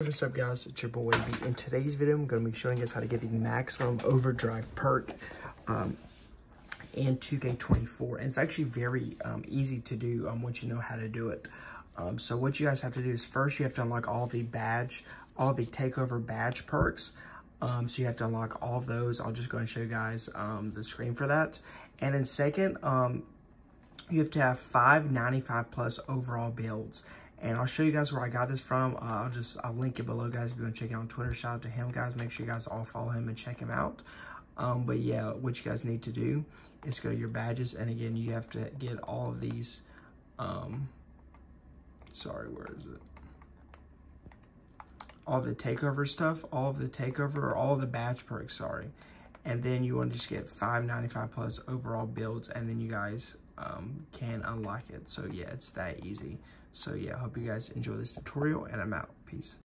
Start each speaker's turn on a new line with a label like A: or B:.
A: What's up guys, it's your boy B. In today's video, I'm going to be showing you guys how to get the maximum overdrive perk um, in 2K24. And it's actually very um, easy to do um, once you know how to do it. Um, so what you guys have to do is first you have to unlock all the badge, all the takeover badge perks. Um, so you have to unlock all of those. I'll just go and show you guys um, the screen for that. And then second, you have to have 595 plus overall builds. And I'll show you guys where I got this from. Uh, I'll just, I'll link it below, guys, if you want to check it on Twitter. Shout out to him, guys. Make sure you guys all follow him and check him out. Um, but yeah, what you guys need to do is go to your badges. And again, you have to get all of these. Um, sorry, where is it? All the takeover stuff, all of the takeover, or all the badge perks, sorry. And then you want to just get 595 plus overall builds. And then you guys um, can unlock it. So yeah, it's that easy. So yeah, I hope you guys enjoy this tutorial and I'm out. Peace.